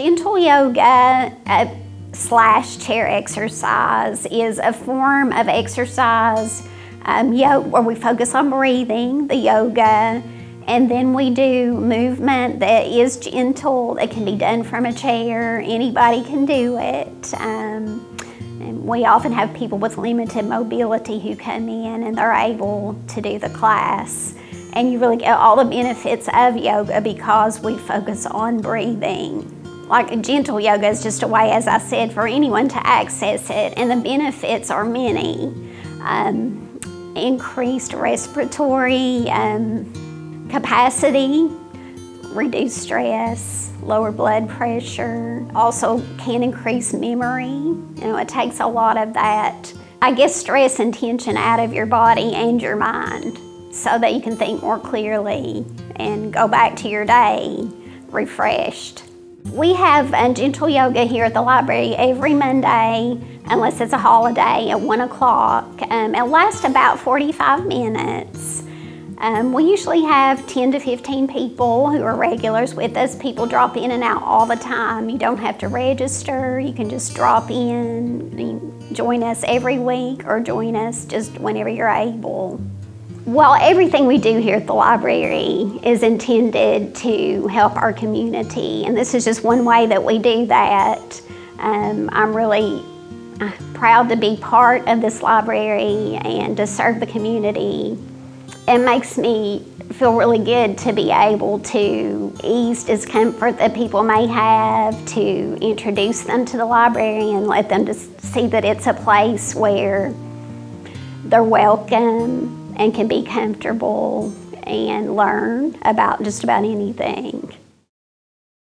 Gentle yoga uh, slash chair exercise is a form of exercise um, where we focus on breathing, the yoga, and then we do movement that is gentle, that can be done from a chair. Anybody can do it. Um, we often have people with limited mobility who come in and they're able to do the class. And you really get all the benefits of yoga because we focus on breathing. Like a gentle yoga is just a way, as I said, for anyone to access it, and the benefits are many. Um, increased respiratory um, capacity, reduce stress, lower blood pressure, also can increase memory. You know, it takes a lot of that, I guess, stress and tension out of your body and your mind so that you can think more clearly and go back to your day refreshed. We have a gentle yoga here at the library every Monday, unless it's a holiday, at 1 o'clock. Um, it lasts about 45 minutes. Um, we usually have 10 to 15 people who are regulars with us. People drop in and out all the time. You don't have to register. You can just drop in, join us every week, or join us just whenever you're able. Well, everything we do here at the library is intended to help our community, and this is just one way that we do that. Um, I'm really uh, proud to be part of this library and to serve the community. It makes me feel really good to be able to ease discomfort that people may have, to introduce them to the library and let them just see that it's a place where they're welcome and can be comfortable and learn about just about anything.